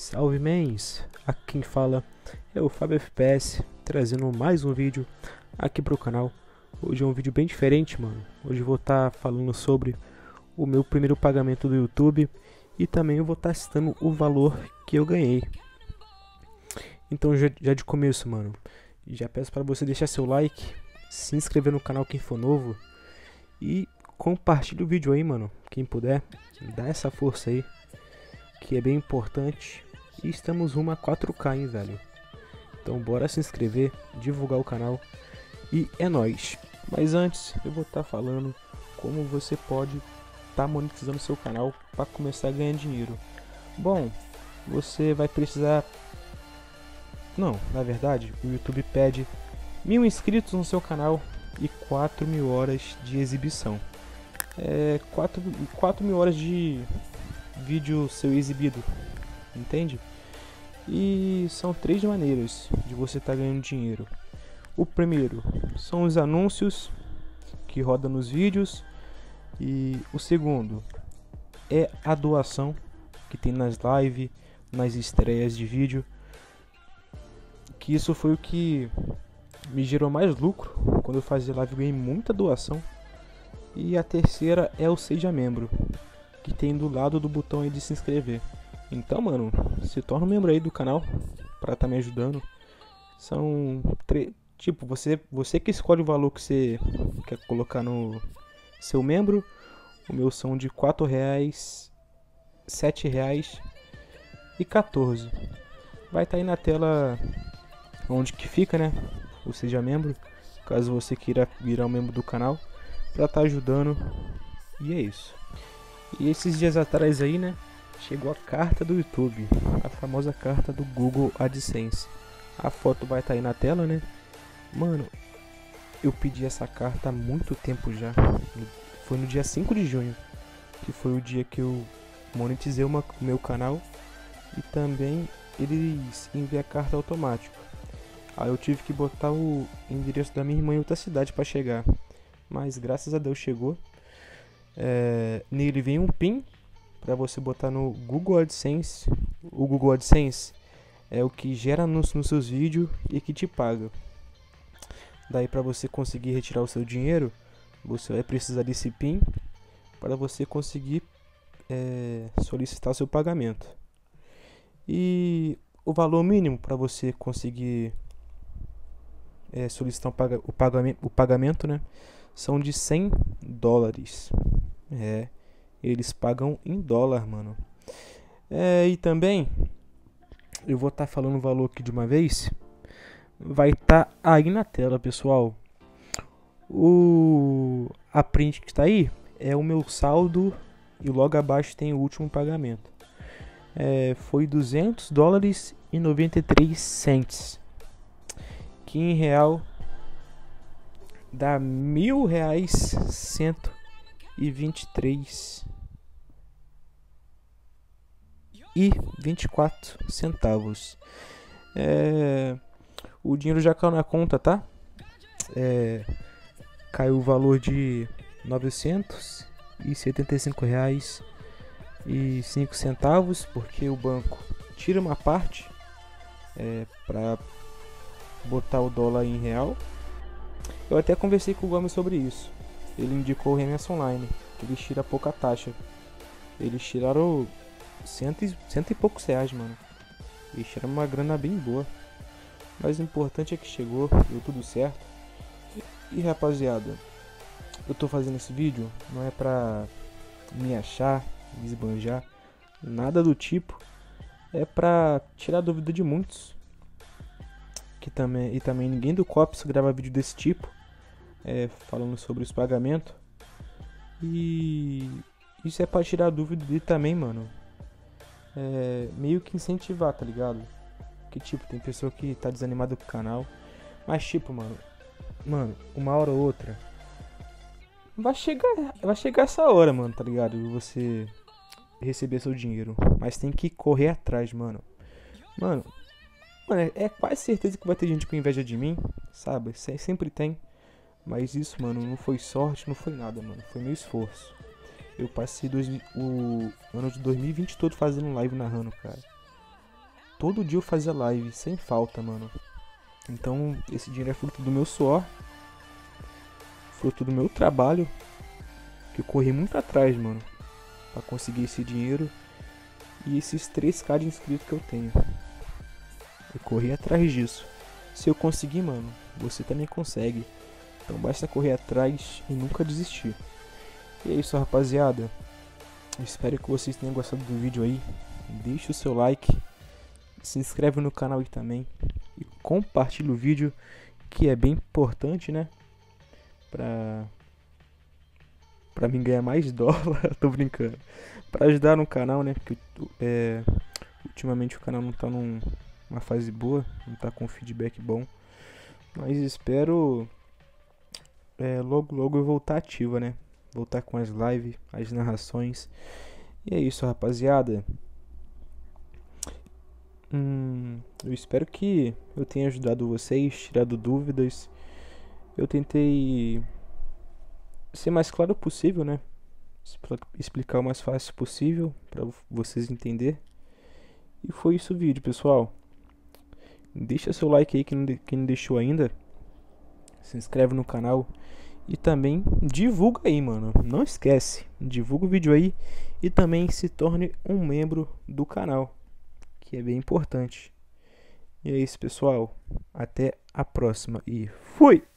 Salve mens! Aqui quem fala é o Fábio FPS, trazendo mais um vídeo aqui pro canal. Hoje é um vídeo bem diferente, mano. Hoje eu vou estar tá falando sobre o meu primeiro pagamento do YouTube e também eu vou estar tá citando o valor que eu ganhei. Então já, já de começo, mano, já peço para você deixar seu like, se inscrever no canal quem for novo e compartilhe o vídeo aí, mano. Quem puder, dá essa força aí que é bem importante. E estamos rumo a 4K, hein, velho. Então bora se inscrever, divulgar o canal e é nóis. Mas antes, eu vou estar tá falando como você pode estar tá monetizando seu canal para começar a ganhar dinheiro. Bom, você vai precisar... Não, na verdade, o YouTube pede mil inscritos no seu canal e 4 mil horas de exibição. É 4, 4 mil horas de vídeo seu exibido, entende? E são três maneiras de você estar tá ganhando dinheiro. O primeiro são os anúncios que rodam nos vídeos e o segundo é a doação que tem nas lives, nas estreias de vídeo. Que isso foi o que me gerou mais lucro. Quando eu fazia live eu ganhei muita doação. E a terceira é o Seja Membro que tem do lado do botão aí de se inscrever. Então, mano, se torna um membro aí do canal para estar tá me ajudando. São tipo, você você que escolhe o valor que você quer colocar no seu membro. O meu são de quatro reais, sete reais e 14. Vai estar tá aí na tela onde que fica, né? Ou seja, membro, caso você queira virar um membro do canal, para estar tá ajudando. E é isso. E esses dias atrás aí, né, chegou a carta do YouTube, a famosa carta do Google AdSense. A foto vai estar tá aí na tela, né? Mano, eu pedi essa carta há muito tempo já. Foi no dia 5 de junho, que foi o dia que eu monetizei o meu canal e também eles enviam carta automático. Aí eu tive que botar o endereço da minha irmã em outra cidade para chegar. Mas graças a Deus chegou. É, nele vem um PIN para você botar no Google AdSense. O Google AdSense é o que gera anúncios nos seus vídeos e que te paga. Daí para você conseguir retirar o seu dinheiro, você vai precisar desse PIN para você conseguir é, solicitar seu pagamento. E o valor mínimo para você conseguir é, solicitar o, pagamento, o pagamento, né, são de 100 dólares. É, eles pagam em dólar, mano. É, e também, eu vou estar tá falando o valor aqui de uma vez. Vai estar tá aí na tela, pessoal. O a print que está aí é o meu saldo e logo abaixo tem o último pagamento. É, foi 200 dólares e 93 cents. Que em real dá mil reais cento e vinte e três e vinte e quatro centavos. É, o dinheiro já caiu na conta, tá? É, caiu o valor de novecentos e setenta e cinco reais e cinco centavos porque o banco tira uma parte é, para botar o dólar em real eu até conversei com o Gomes sobre isso. Ele indicou o Remessa Online, que eles tiram pouca taxa. Eles tiraram cento e, cento e poucos reais, mano. Eles tiraram uma grana bem boa. Mas o importante é que chegou, deu tudo certo. E rapaziada, eu tô fazendo esse vídeo não é pra me achar, me esbanjar, nada do tipo. É pra tirar dúvida de muitos. Que também, e também ninguém do COPS grava vídeo desse tipo é, falando sobre os pagamentos. E isso é pra tirar dúvida dele também, mano. É, meio que incentivar, tá ligado? Que tipo, tem pessoa que tá desanimada com o canal. Mas tipo, mano. Mano, uma hora ou outra. Vai chegar. Vai chegar essa hora, mano, tá ligado? Você receber seu dinheiro. Mas tem que correr atrás, mano. Mano. Mano, é quase certeza que vai ter gente com inveja de mim, sabe? Sempre tem. Mas isso, mano, não foi sorte, não foi nada, mano. Foi meu esforço. Eu passei dois, o ano de 2020 todo fazendo live narrando, cara. todo dia eu fazia live, sem falta, mano. Então, esse dinheiro é fruto do meu suor, fruto do meu trabalho, que eu corri muito atrás, mano, para conseguir esse dinheiro e esses 3k de inscritos que eu tenho. Eu corri atrás disso. Se eu conseguir, mano, você também consegue. Então basta correr atrás e nunca desistir. E é isso, rapaziada. Espero que vocês tenham gostado do vídeo aí. Deixe o seu like. Se inscreve no canal aí também. E compartilhe o vídeo, que é bem importante, né? Pra, pra mim ganhar mais dólar. Tô brincando. Pra ajudar no canal, né? Porque é, ultimamente o canal não tá num, numa fase boa. Não tá com feedback bom. Mas espero é, logo logo eu voltar ativa, né? voltar com as lives, as narrações. E é isso, rapaziada. Hum, eu espero que eu tenha ajudado vocês, tirado dúvidas. Eu tentei ser mais claro possível, né? Explicar o mais fácil possível para vocês entenderem. E foi isso o vídeo, pessoal. Deixa seu like aí quem não, quem não deixou ainda. Se inscreve no canal. E também divulga aí, mano. Não esquece, divulga o vídeo aí e também se torne um membro do canal, que é bem importante. E é isso, pessoal. Até a próxima e fui!